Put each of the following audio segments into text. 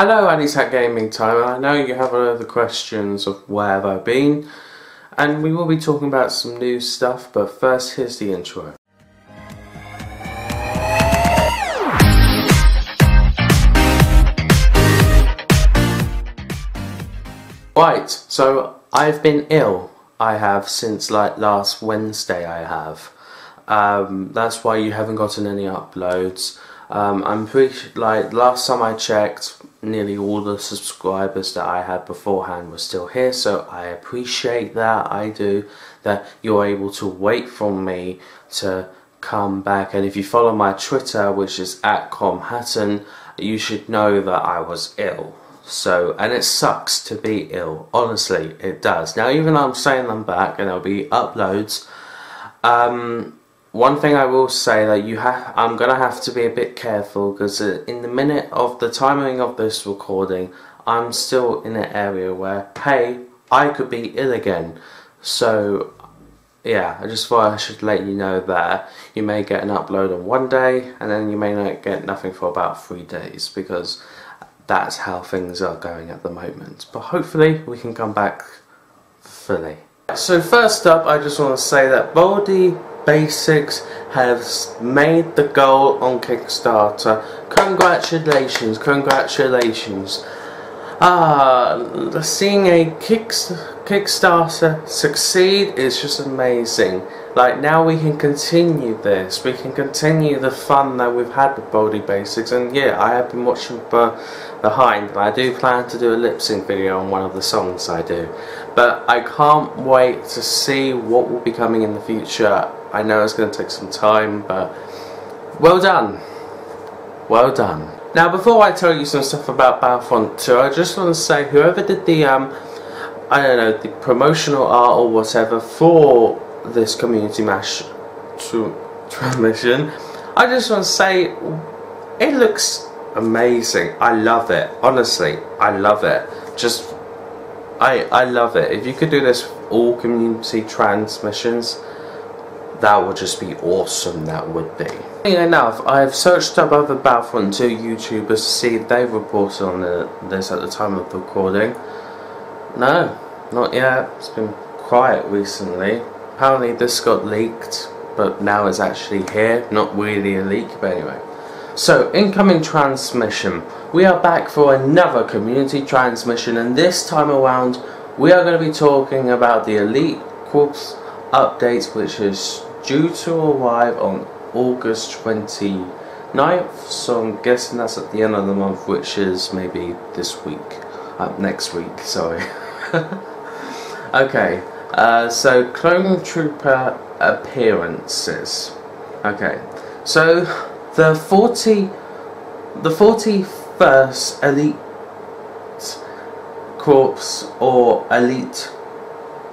Hello Adis Gaming Time, I know you have other questions of where have I been, and we will be talking about some new stuff, but first here's the intro. Right, so I've been ill. I have since like last Wednesday I have. Um, that's why you haven't gotten any uploads. Um, I'm pretty like last time I checked, nearly all the subscribers that I had beforehand were still here, so I appreciate that. I do that you're able to wait for me to come back. And if you follow my Twitter, which is at Com comhatton, you should know that I was ill. So, and it sucks to be ill. Honestly, it does. Now, even though I'm saying I'm back and there'll be uploads, um, one thing I will say that you have, I'm gonna have to be a bit careful because uh, in the minute of the timing of this recording, I'm still in an area where, hey, I could be ill again. So, yeah, I just thought I should let you know that you may get an upload on one day and then you may not get nothing for about three days because that's how things are going at the moment. But hopefully we can come back fully. So first up, I just want to say that Baldi Basics has made the goal on Kickstarter. Congratulations, congratulations. Ah, seeing a kick, Kickstarter succeed is just amazing. Like now we can continue this, we can continue the fun that we've had with Baldi Basics and yeah, I have been watching behind I do plan to do a lip sync video on one of the songs I do. But I can't wait to see what will be coming in the future I know it's going to take some time, but well done. Well done. Now, before I tell you some stuff about Battlefront 2, I just want to say whoever did the, um, I don't know, the promotional art or whatever for this community mash transmission, I just want to say it looks amazing. I love it. Honestly, I love it. Just, I, I love it. If you could do this all community transmissions, that would just be awesome, that would be. Enough, I've searched up other Battlefront 2 YouTubers to see if they've reported on the, this at the time of the recording. No, not yet. It's been quiet recently. Apparently this got leaked, but now it's actually here. Not really a leak, but anyway. So, incoming transmission. We are back for another community transmission, and this time around, we are going to be talking about the Elite Corps update, which is due to arrive on August 29th, so I'm guessing that's at the end of the month, which is maybe this week, uh, next week, sorry. okay, uh, so Clone Trooper appearances. Okay, so the 40, the 41st Elite Corps or Elite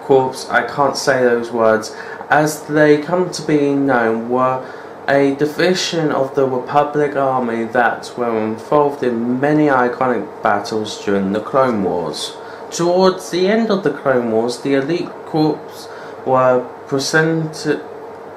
Corps, I can't say those words, as they come to be known, were a division of the Republic Army that were involved in many iconic battles during the Clone Wars. Towards the end of the Clone Wars, the Elite Corps were presented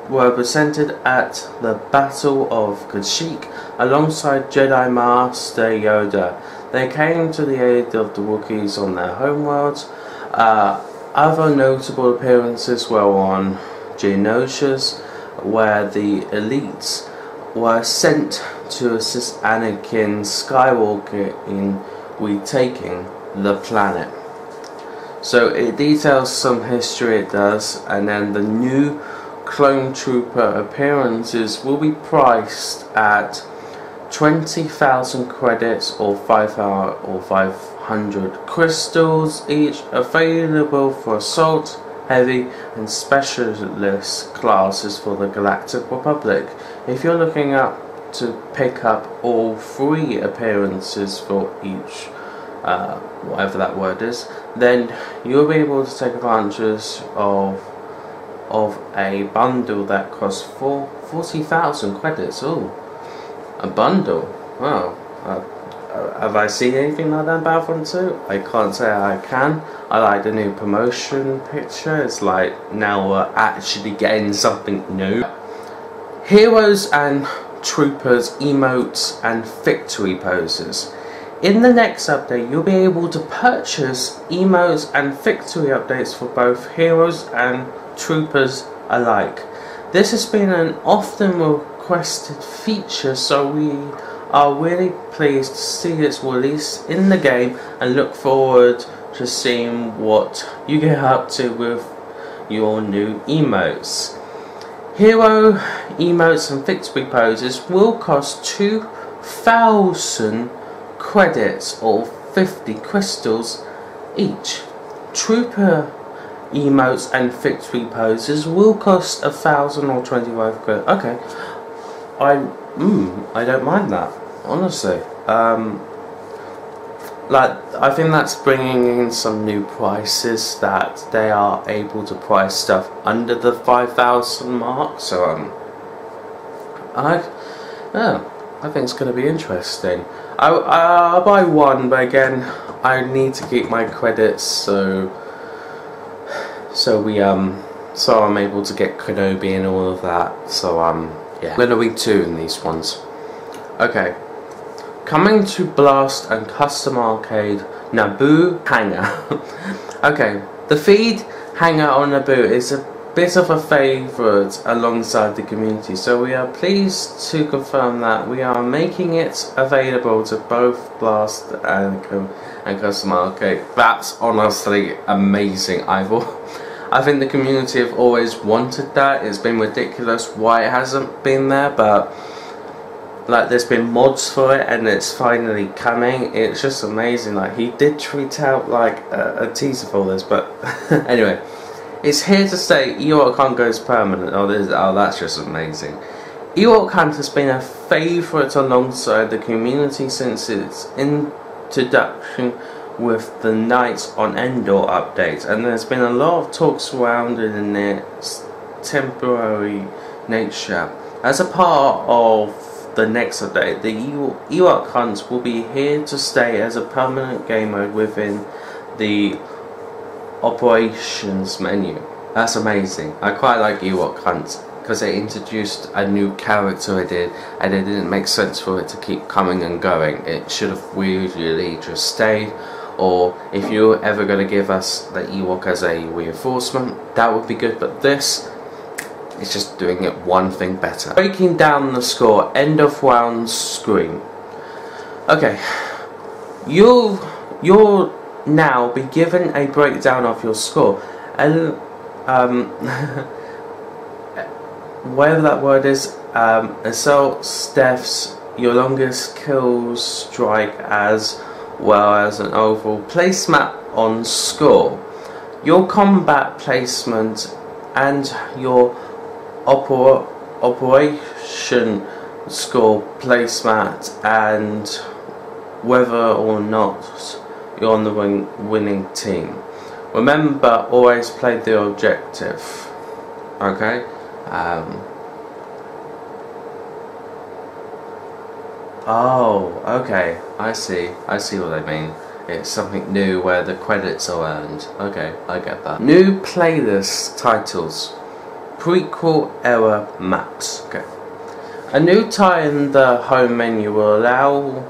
were presented at the Battle of Kashyyyk alongside Jedi Master Yoda. They came to the aid of the Wookiees on their homeworld. Uh, other notable appearances were on Geonosis, where the elites were sent to assist Anakin Skywalker in retaking the planet. So it details some history it does and then the new clone trooper appearances will be priced at 20,000 credits or 5 uh, or 500 crystals each available for assault heavy and specialist classes for the Galactic Republic. If you're looking up to pick up all three appearances for each, uh, whatever that word is, then you'll be able to take advantage of of a bundle that costs four, 40,000 credits. Oh, a bundle. Wow. Uh, have I seen anything like that in Battlefront 2? I can't say I can. I like the new promotion picture. It's like now we're actually getting something new. Heroes and troopers emotes and victory poses. in the next update, you'll be able to purchase emotes and victory updates for both heroes and troopers alike. This has been an often requested feature, so we are really pleased to see its release in the game and look forward to seeing what you get up to with your new emotes. Hero emotes and victory poses will cost 2,000 credits or 50 crystals each. Trooper emotes and victory poses will cost a thousand or 25 credits. Okay, I mm, I don't mind that honestly. Um, like I think that's bringing in some new prices that they are able to price stuff under the 5,000 mark so um I yeah I think it's going to be interesting. I, I, will buy one but again I need to keep my credits so so we um so I'm able to get Kenobi and all of that so um yeah. I'm going to read two in these ones? Okay Coming to Blast and Custom Arcade Naboo Hangar. okay, the Theed hangar on Naboo is a bit of a favourite alongside the community, so we are pleased to confirm that we are making it available to both Blast and, and Custom Arcade. That's honestly amazing. I've I think the community have always wanted that. It's been ridiculous why it hasn't been there, but like there's been mods for it and it's finally coming. It's just amazing like he did tweet out like a, a teaser for this but anyway. It's here to stay Ewok Hunt goes permanent. Oh, this, oh that's just amazing. Ewok Hunt has been a favourite alongside the community since its introduction with the Knights on Endor update and there's been a lot of talk surrounding its temporary nature. As a part of the next update, the Ewok Hunt will be here to stay as a permanent game mode within the operations menu. That's amazing. I quite like Ewok Hunt because they introduced a new character I did and it didn't make sense for it to keep coming and going. It should have really just stayed or if you're ever going to give us the Ewok as a reinforcement that would be good but this it's just doing it one thing better. Breaking down the score, end of round screen. Okay, you'll you'll now be given a breakdown of your score, and um, whatever that word is, um, assaults, deaths, your longest kills, strike, as well as an overall placemat on score, your combat placement, and your oper operation score placemat and whether or not you're on the win winning team. Remember, always play the objective. Okay? Um, oh, okay. I see. I see what they mean. It's something new where the credits are earned. Okay, I get that. New playlist titles prequel era maps. Okay. A new tie in the home menu will allow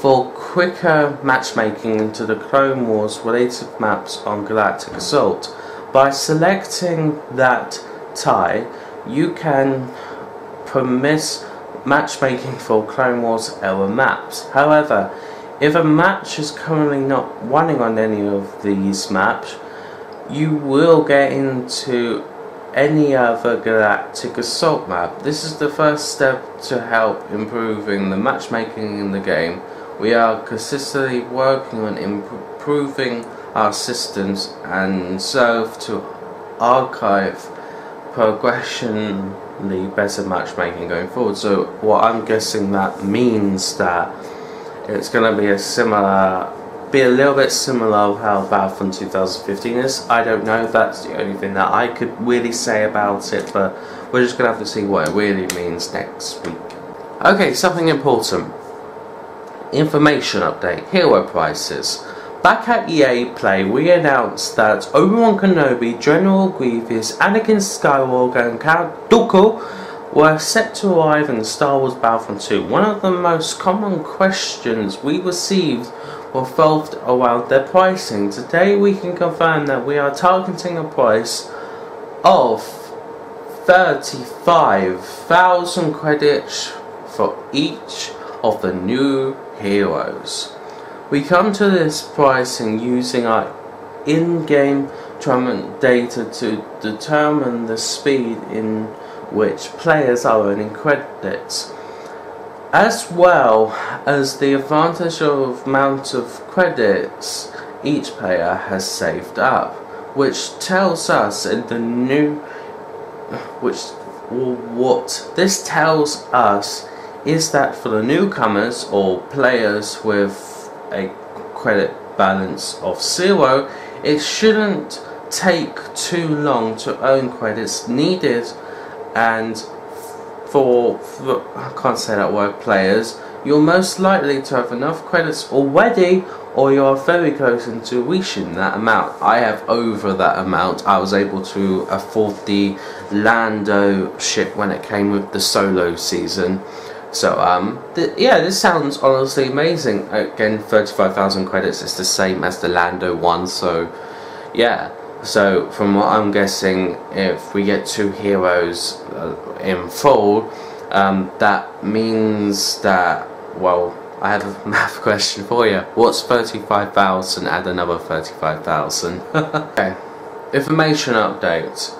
for quicker matchmaking into the Clone Wars related maps on Galactic Assault. By selecting that tie, you can permit matchmaking for Clone Wars era maps. However, if a match is currently not running on any of these maps, you will get into any other galactic assault map. This is the first step to help improving the matchmaking in the game. We are consistently working on improving our systems and serve to archive progressionally better matchmaking going forward. So what I'm guessing that means that it's going to be a similar be a little bit similar of how Battlefront 2015 is. I don't know, that's the only thing that I could really say about it, but we're just going to have to see what it really means next week. Okay, something important. Information update, hero prices. Back at EA Play, we announced that Obi-Wan Kenobi, General Grievous, Anakin Skywalker and Count Dooku were set to arrive in Star Wars Battlefront 2. One of the most common questions we received revolved around their pricing. Today we can confirm that we are targeting a price of 35,000 credits for each of the new heroes. We come to this pricing using our in-game data to determine the speed in which players are earning credits as well as the advantage of amount of credits each player has saved up which tells us in the new which what this tells us is that for the newcomers or players with a credit balance of zero it shouldn't take too long to earn credits needed and for, for, I can't say that word players you're most likely to have enough credits already or you're very close into reaching that amount. I have over that amount. I was able to afford the Lando ship when it came with the solo season. So um, th yeah, this sounds honestly amazing. Again, 35,000 credits is the same as the Lando one, so yeah. So from what I'm guessing, if we get two heroes uh, in full, um, that means that, well, I have a math question for you. What's 35,000 add another 35,000? okay. Information update.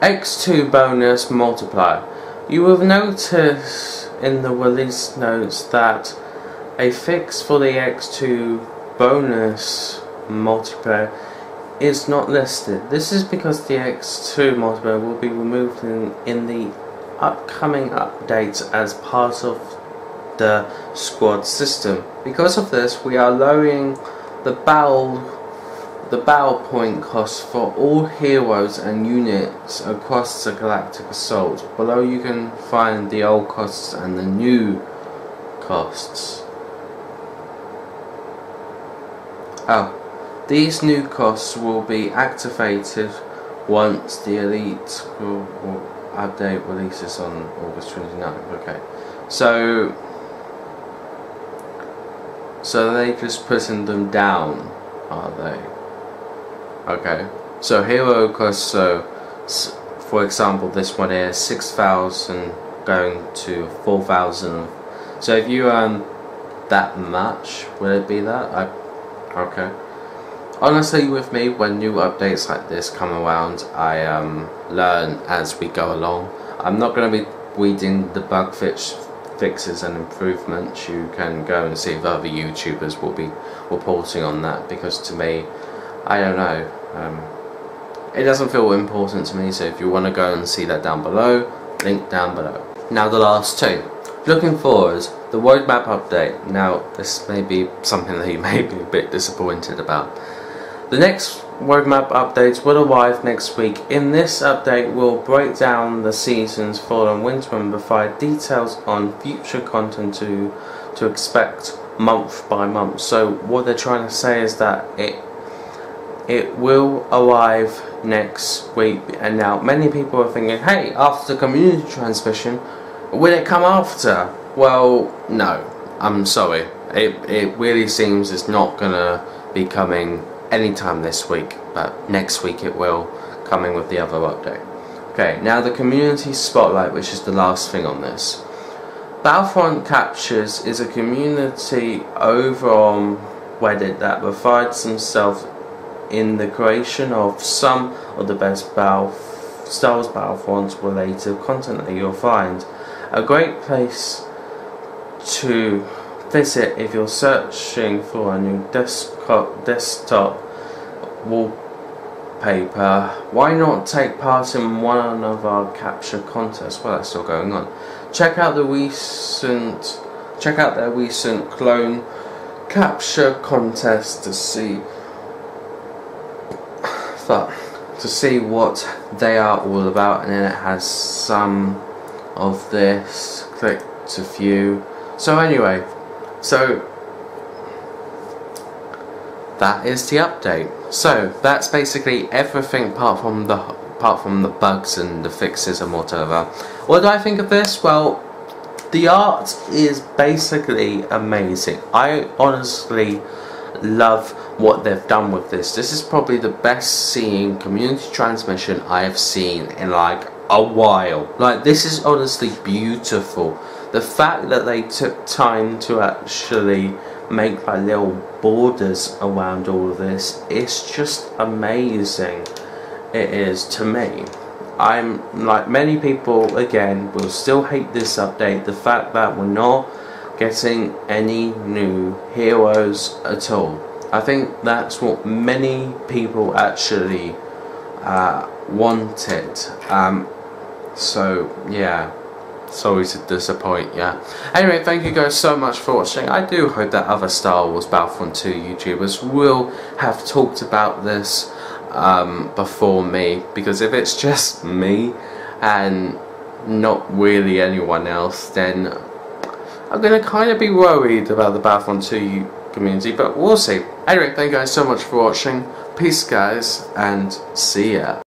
X2 bonus multiplier. You will notice in the release notes that a fix for the X2 bonus multiplier is not listed. This is because the X2 multiplier will be removed in, in the upcoming updates as part of the squad system. Because of this, we are lowering the battle the battle point cost for all heroes and units across the Galactic Assault. Below you can find the old costs and the new costs. Oh, these new costs will be activated once the Elite will, update releases on August 29th. Okay, so so they just putting them down, are they? Okay, so hero costs. So, for example, this one here six thousand going to four thousand. So if you earn that much, will it be that? I okay. Honestly, with me, when new updates like this come around, I um, learn as we go along. I'm not going to be reading the bug fix fixes and improvements. You can go and see if other YouTubers will be reporting on that because to me, I don't know. Um, it doesn't feel important to me, so if you want to go and see that down below, link down below. Now the last two. Looking forward, the roadmap update. Now, this may be something that you may be a bit disappointed about. The next roadmap updates will arrive next week. In this update, we'll break down the seasons fall and winter and provide details on future content to to expect month by month. So what they're trying to say is that it it will arrive next week. And now many people are thinking, hey, after the community transmission, will it come after? Well, no. I'm sorry. It it really seems it's not gonna be coming anytime this week, but next week it will, coming with the other update. Okay, now the community spotlight, which is the last thing on this. Battlefront Captures is a community over on Reddit that provides themselves in the creation of some of the best Battle Star Wars Battlefront related content that you'll find. A great place to visit if you're searching for a new desktop, desktop wallpaper. Why not take part in one of our capture contests? Well, that's still going on. Check out the recent, check out their recent clone capture contest to see to see what they are all about and then it has some of this click to view so anyway so that is the update. So that's basically everything apart from the apart from the bugs and the fixes and whatever. what do I think of this? Well, the art is basically amazing. I honestly love what they've done with this. This is probably the best seeing community transmission I have seen in like a while. Like this is honestly beautiful. The fact that they took time to actually make like little borders around all of this is just amazing. It is to me. I'm like many people again will still hate this update. The fact that we're not getting any new heroes at all. I think that's what many people actually uh, wanted. Um, so yeah, sorry to disappoint. Yeah. Anyway, thank you guys so much for watching. I do hope that other Star Wars Battlefront 2 YouTubers will have talked about this um, before me because if it's just me and not really anyone else then I'm gonna kind of be worried about the Battlefront 2 community but we'll see. Anyway thank you guys so much for watching peace guys and see ya.